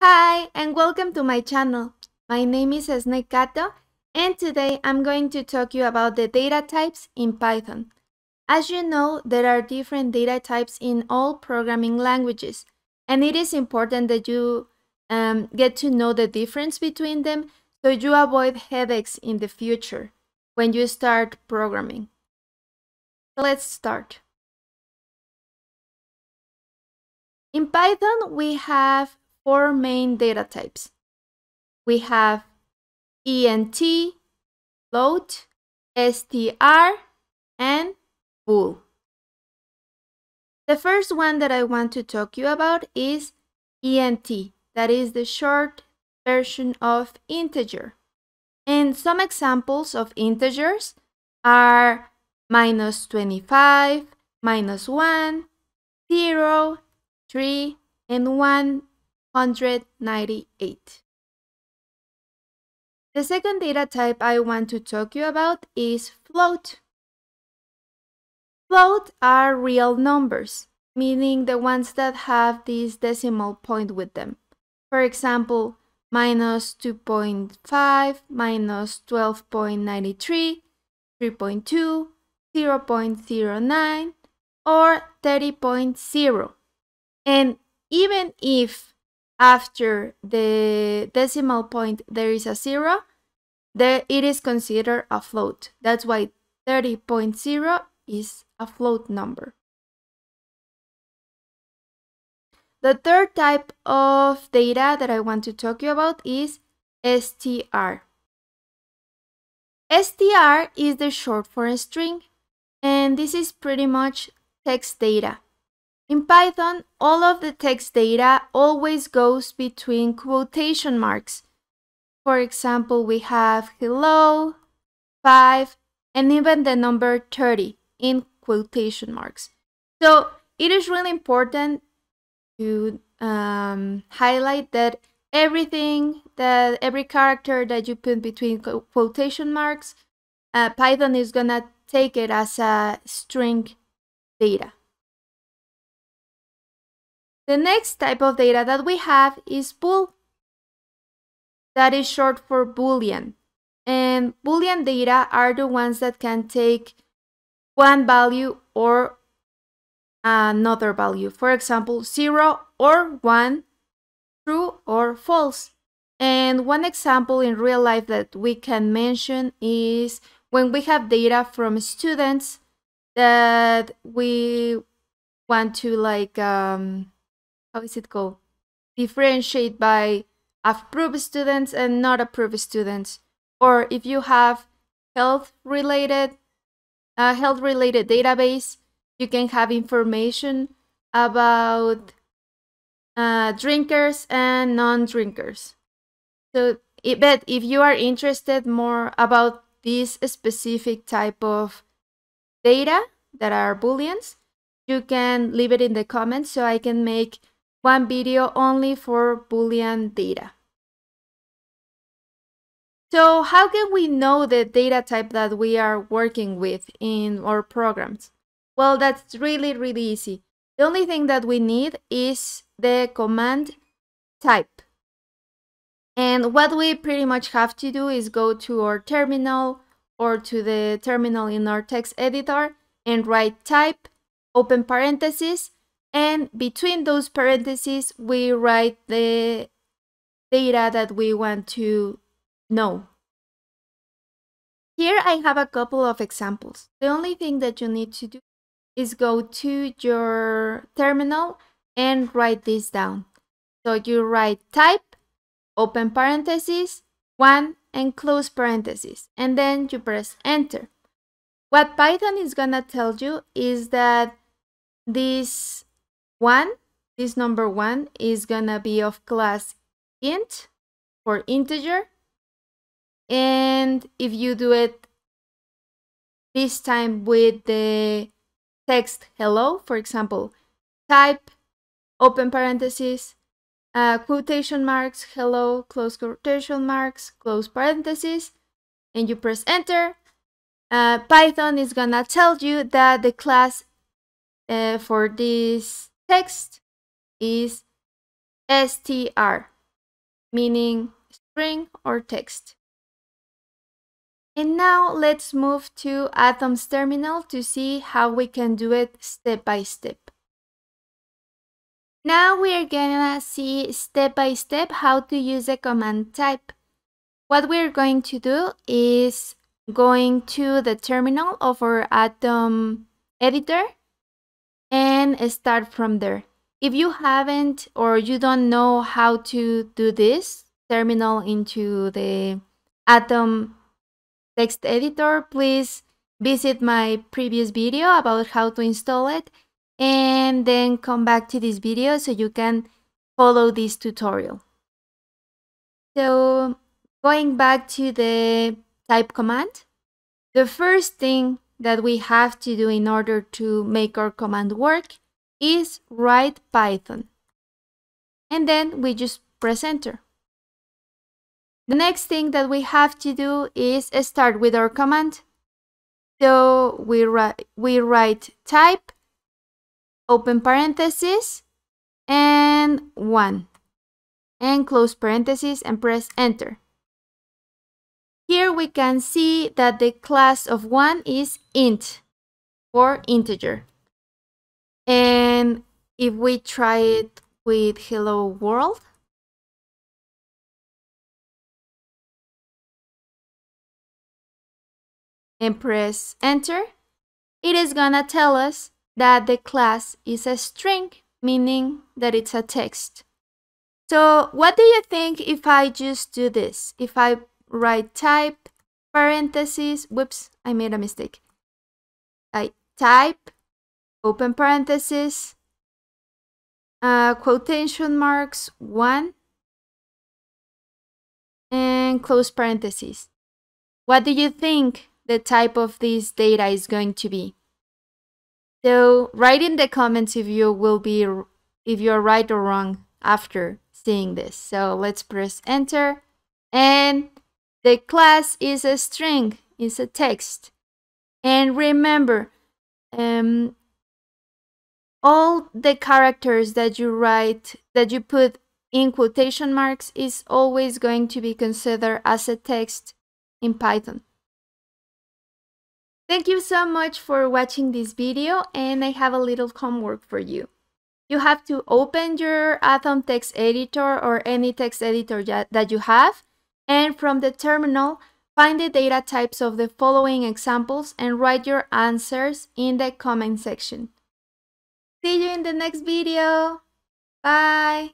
Hi, and welcome to my channel. My name is SnekCato, and today I'm going to talk you about the data types in Python. As you know, there are different data types in all programming languages, and it is important that you um, get to know the difference between them so you avoid headaches in the future when you start programming. Let's start. In Python, we have four main data types. We have int, float, str, and bool. The first one that I want to talk you about is int, that is the short version of integer. And some examples of integers are minus 25, minus 1, 0, 3, and 198. The second data type I want to talk you about is float. Float are real numbers, meaning the ones that have this decimal point with them. For example, minus 2.5, minus 12.93, 3.2, 0.09, or 30.0. And even if after the decimal point there is a zero, there it is considered a float. That's why 30.0 is a float number. The third type of data that I want to talk to you about is str. str is the short for a string, and this is pretty much text data. In Python, all of the text data always goes between quotation marks. For example, we have hello, 5, and even the number 30 in quotation marks. So it is really important to um, highlight that everything that every character that you put between quotation marks, uh, Python is gonna take it as a string data. The next type of data that we have is bool. That is short for boolean. And boolean data are the ones that can take one value or another value. For example, 0 or 1, true or false. And one example in real life that we can mention is when we have data from students that we want to like um, how is it called? Differentiate by approved students and not approved students. Or if you have health related uh, health related database, you can have information about uh, drinkers and non-drinkers. So, but if you are interested more about this specific type of data that are booleans, you can leave it in the comments so I can make one video only for Boolean data. So how can we know the data type that we are working with in our programs? Well, that's really, really easy. The only thing that we need is the command type. And what we pretty much have to do is go to our terminal or to the terminal in our text editor and write type, open parentheses, and between those parentheses, we write the data that we want to know. Here I have a couple of examples. The only thing that you need to do is go to your terminal and write this down. So you write type, open parentheses, 1 and close parentheses, and then you press enter. What Python is gonna tell you is that this 1, this number 1 is gonna be of class int for integer. And if you do it this time with the text hello, for example, type, open parentheses, uh, quotation marks, hello, close quotation marks, close parentheses, and you press enter, uh, Python is gonna tell you that the class uh, for this text is str. meaning string or text. And now let's move to Atom's terminal to see how we can do it step by step. Now we are gonna see step by step how to use the command type. What we're going to do is going to the terminal of our Atom editor and start from there. If you haven't or you don't know how to do this, terminal into the Atom text editor, please visit my previous video about how to install it and then come back to this video so you can follow this tutorial. So going back to the type command, the first thing that we have to do in order to make our command work is write Python. And then we just press enter. The next thing that we have to do is start with our command. So we, write, we write type open parenthesis, and 1. And close parenthesis and press enter. Here we can see that the class of 1 is int, or integer. And if we try it with hello world, and press enter, it is gonna tell us that the class is a string, meaning that it's a text. So what do you think if I just do this? If I write type, parentheses, whoops, I made a mistake. I type, open parentheses, uh, quotation marks, one, and close parentheses. What do you think the type of this data is going to be? So write in the comments if you will be if you're right or wrong after seeing this. So let's press enter and the class is a string, it's a text. And remember, um, all the characters that you write, that you put in quotation marks is always going to be considered as a text in Python. Thank you so much for watching this video and I have a little homework for you. You have to open your Atom text editor or any text editor that you have and from the terminal, find the data types of the following examples and write your answers in the comment section. See you in the next video. Bye.